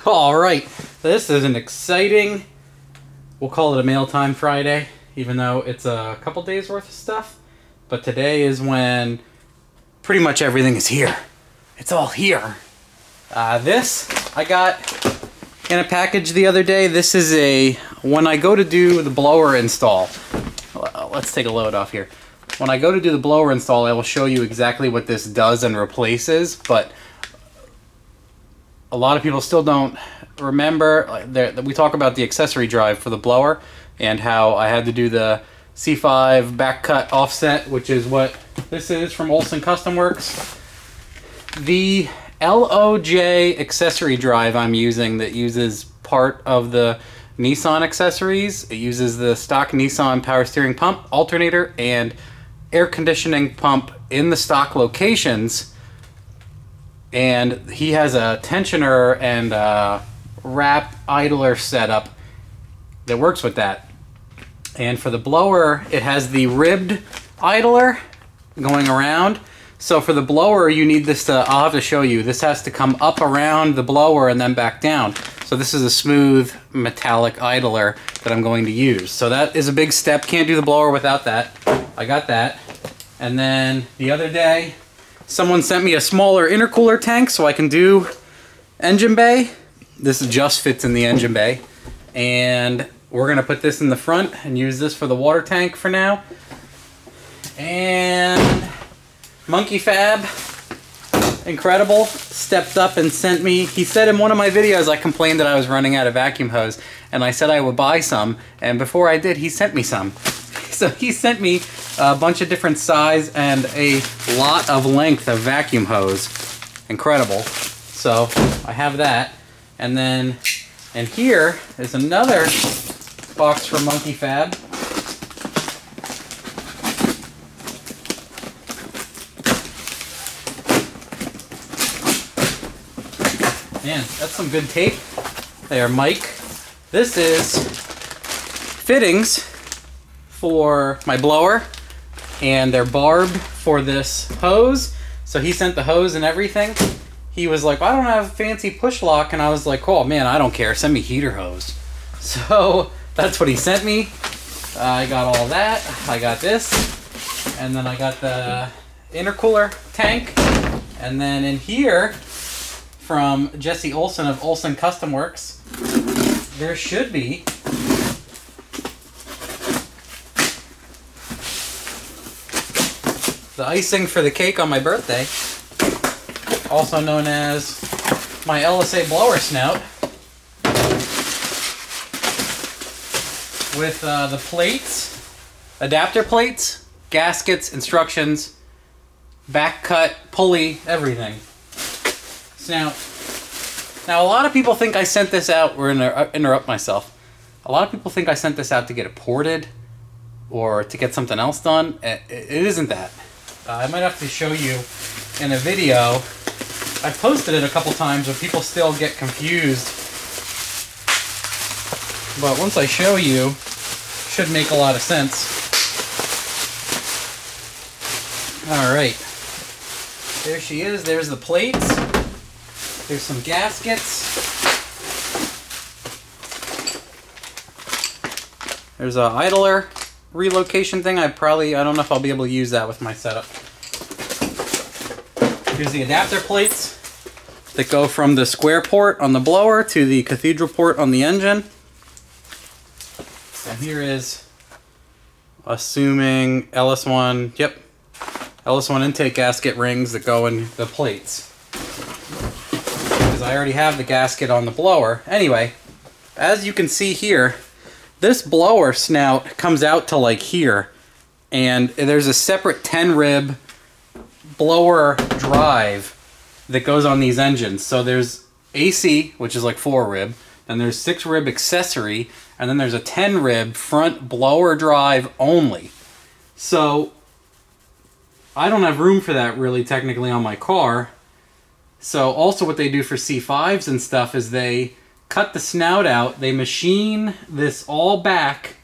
All right, this is an exciting, we'll call it a mail time Friday, even though it's a couple days worth of stuff. But today is when pretty much everything is here. It's all here. Uh, this I got in a package the other day. This is a, when I go to do the blower install, let's take a load off here. When I go to do the blower install, I will show you exactly what this does and replaces, but a lot of people still don't remember. That we talk about the accessory drive for the blower and how I had to do the C5 back cut offset, which is what this is from Olsen Custom Works. The LOJ accessory drive I'm using that uses part of the Nissan accessories. It uses the stock Nissan power steering pump, alternator, and air conditioning pump in the stock locations and he has a tensioner and a wrap idler setup that works with that. And for the blower, it has the ribbed idler going around. So for the blower, you need this to, I'll have to show you, this has to come up around the blower and then back down. So this is a smooth metallic idler that I'm going to use. So that is a big step. Can't do the blower without that. I got that. And then the other day, Someone sent me a smaller intercooler tank so I can do engine bay. This just fits in the engine bay. And we're gonna put this in the front and use this for the water tank for now. And Monkey Fab, incredible, stepped up and sent me, he said in one of my videos I complained that I was running out of vacuum hose and I said I would buy some and before I did he sent me some. So he sent me a bunch of different size and a lot of length of vacuum hose. Incredible. So I have that. And then, and here is another box from Monkey Fab. Man, that's some good tape there, Mike. This is fittings for my blower and they're barbed for this hose. So he sent the hose and everything. He was like, I don't have a fancy push lock. And I was like, oh man, I don't care. Send me heater hose. So that's what he sent me. Uh, I got all that. I got this. And then I got the intercooler tank. And then in here, from Jesse Olsen of Olsen Custom Works, there should be the icing for the cake on my birthday, also known as my LSA blower snout, with uh, the plates, adapter plates, gaskets, instructions, back cut, pulley, everything. So now, a lot of people think I sent this out, we're gonna uh, interrupt myself. A lot of people think I sent this out to get it ported or to get something else done. It isn't that. Uh, I might have to show you in a video. I've posted it a couple times, but people still get confused. But once I show you, should make a lot of sense. Alright. There she is. There's the plates. There's some gaskets. There's a idler relocation thing, I probably, I don't know if I'll be able to use that with my setup. Here's the adapter plates that go from the square port on the blower to the cathedral port on the engine. And here is, assuming LS1, yep, LS1 intake gasket rings that go in the plates. Because I already have the gasket on the blower. Anyway, as you can see here, this blower snout comes out to like here, and there's a separate 10 rib blower drive that goes on these engines. So there's AC, which is like 4 rib, then there's 6 rib accessory, and then there's a 10 rib front blower drive only. So I don't have room for that really technically on my car. So also what they do for C5s and stuff is they cut the snout out, they machine this all back,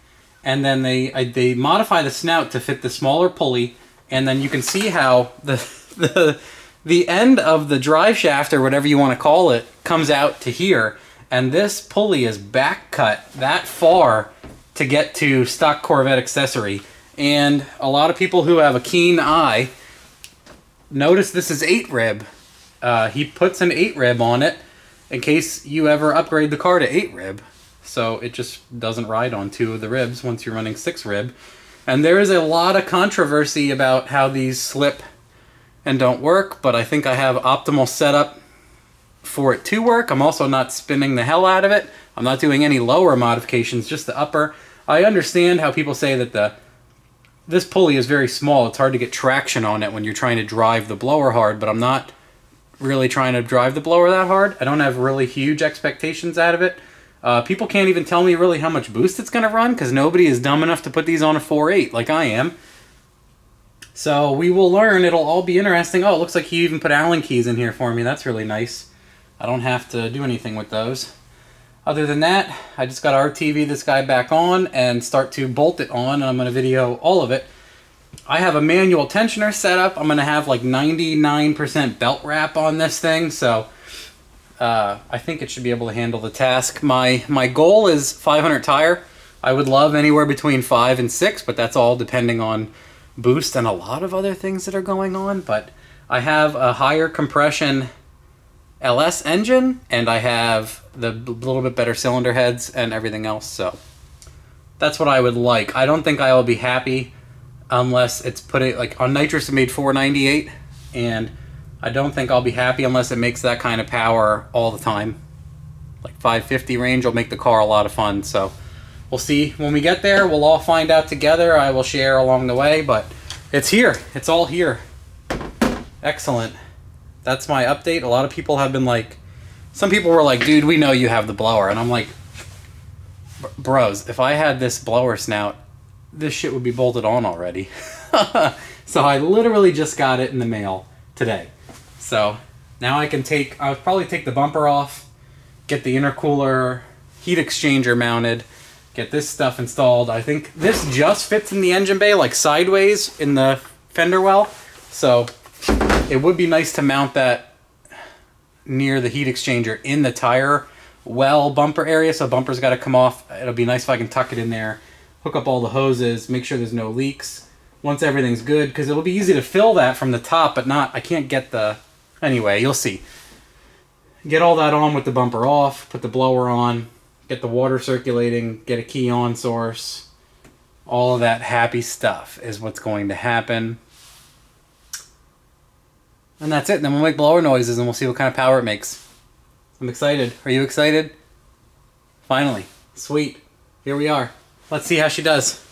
and then they they modify the snout to fit the smaller pulley, and then you can see how the the the end of the drive shaft or whatever you want to call it comes out to here. And this pulley is back cut that far to get to stock Corvette accessory. And a lot of people who have a keen eye notice this is 8 rib. Uh, he puts an 8 rib on it in case you ever upgrade the car to 8 rib so it just doesn't ride on two of the ribs once you're running 6 rib and there is a lot of controversy about how these slip and don't work, but I think I have optimal setup for it to work. I'm also not spinning the hell out of it. I'm not doing any lower modifications, just the upper. I understand how people say that the this pulley is very small. It's hard to get traction on it when you're trying to drive the blower hard, but I'm not really trying to drive the blower that hard. I don't have really huge expectations out of it. Uh, people can't even tell me really how much boost it's going to run because nobody is dumb enough to put these on a 4.8 like I am. So we will learn. It'll all be interesting. Oh, it looks like he even put Allen keys in here for me. That's really nice. I don't have to do anything with those. Other than that, I just got RTV this guy back on and start to bolt it on. And I'm going to video all of it. I have a manual tensioner set up. I'm going to have like 99% belt wrap on this thing. So uh, I think it should be able to handle the task. My, my goal is 500 tire. I would love anywhere between 5 and 6, but that's all depending on boost and a lot of other things that are going on, but I have a higher compression LS engine and I have the little bit better cylinder heads and everything else, so that's what I would like. I don't think I will be happy unless it's put it like on nitrous it made 498 and I don't think I'll be happy unless it makes that kind of power all the time. Like 550 range will make the car a lot of fun, so we'll see when we get there. We'll all find out together. I will share along the way, but it's here. It's all here. Excellent. That's my update. A lot of people have been like, some people were like, dude, we know you have the blower. And I'm like, bros, if I had this blower snout, this shit would be bolted on already. so I literally just got it in the mail today. So now I can take, I'll probably take the bumper off, get the intercooler heat exchanger mounted, get this stuff installed. I think this just fits in the engine bay, like sideways in the fender well. So it would be nice to mount that near the heat exchanger in the tire well bumper area. So bumper's got to come off. It'll be nice if I can tuck it in there, hook up all the hoses, make sure there's no leaks once everything's good, because it'll be easy to fill that from the top, but not, I can't get the, anyway, you'll see. Get all that on with the bumper off, put the blower on, get the water circulating, get a key on source. All of that happy stuff is what's going to happen. And that's it. Then we'll make blower noises and we'll see what kind of power it makes. I'm excited. Are you excited? Finally. Sweet. Here we are. Let's see how she does.